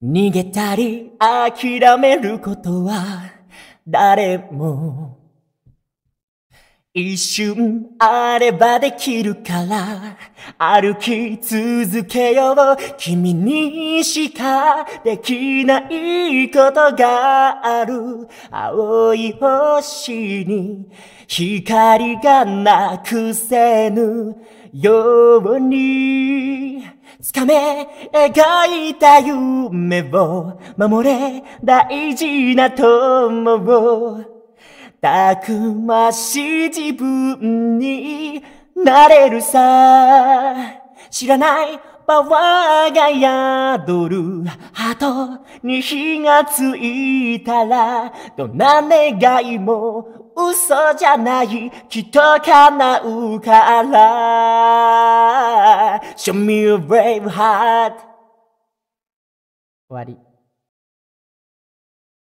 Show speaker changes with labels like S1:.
S1: 逃げたり諦めることは誰も一瞬あればできるから歩き続けよう。君にしかできないことがある。青い星に光がなくせぬように。掴め描いた夢を守れ大事な友をたくましい自分になれるさ。知らないパワーが宿るハートに火がついたら、どんな願いも嘘じゃない、きっと叶うから。Show me a brave heart. 終わり。